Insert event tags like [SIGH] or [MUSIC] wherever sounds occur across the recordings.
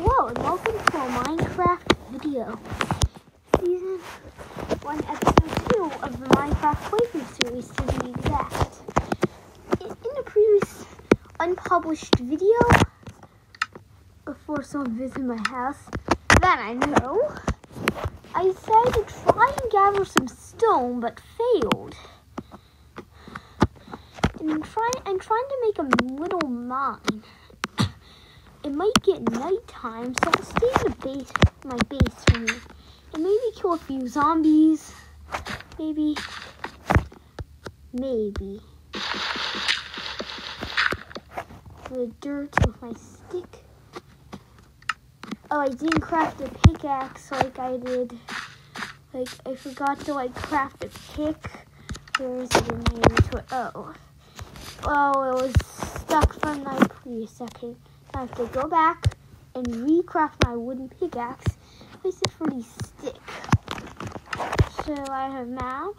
Hello and welcome to a Minecraft video. Season 1, Episode 2 of the Minecraft playthrough series to be exact. In, in the previous unpublished video, before someone visited my house, that I know, I decided to try and gather some stone but failed. And I'm trying, I'm trying to make a little mine it might get nighttime, so I'll stay in the base, my base for me, and maybe kill a few zombies. Maybe, maybe. The dirt with my stick. Oh, I didn't craft a pickaxe like I did. Like I forgot to like craft a pick. Where is it in my inventory? Oh, oh, it was stuck from my previous second. I have to go back and recraft my wooden pickaxe. Place it for stick. So I have map.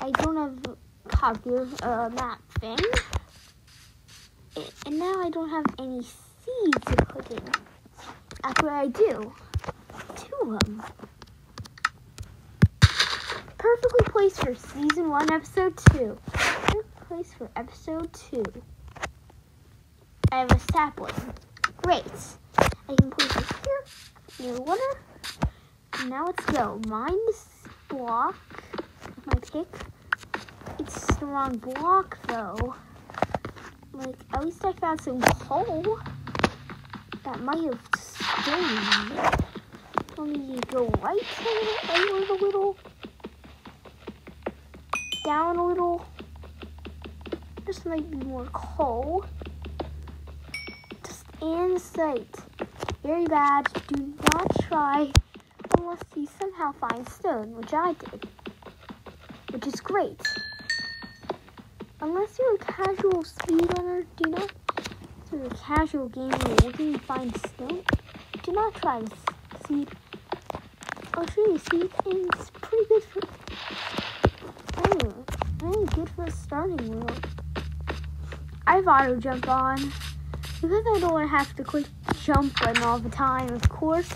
I don't have copy uh, map thing. And now I don't have any seeds to put in. After I do. Two of them. Perfectly placed for season one, episode two. Perfect place for episode two. I have a sapling. Great. I can place it here near water. Now let's go. Mine this block with my pick. It's the wrong block though. Like, at least I found some coal that might have stayed. Let me go right little, a little, down a little. This might be more coal in sight. Very bad. Do not try unless you somehow find stone, which I did. Which is great. Unless you're a casual speedrunner, do not. If you're a casual gamer looking to find stone, do not try to seed. I'll oh, show you seed, and it's pretty good for. Oh, very good for a starting world. I've auto jump on. Because I don't have to click jump button all the time, of course.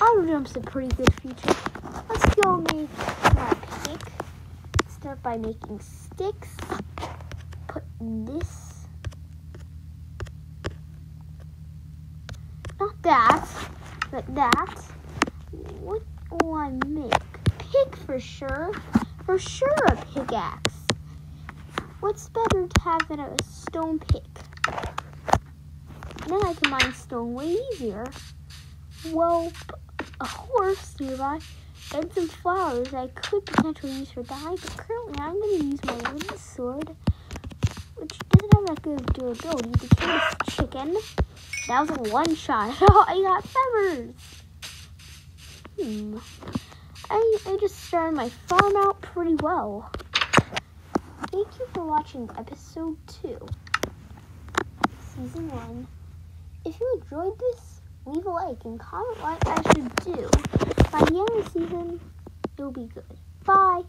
Auto jump's a pretty good feature. Let's go make my pick. Start by making sticks. Put this. Not that, but that. What will I make? Pick for sure. For sure a pickaxe. What's better to have than a stone pick? Then I can mine stone way easier. Well, a horse nearby and some flowers I could potentially use for dye, but currently I'm going to use my wooden sword, which doesn't have that good durability, to kill this chicken. That was a one shot. Oh, [LAUGHS] I got feathers. Hmm. I, I just started my farm out pretty well. Thank you for watching episode 2 season one. If you enjoyed this, leave a like and comment what I should do. By the end of the season, it'll be good. Bye.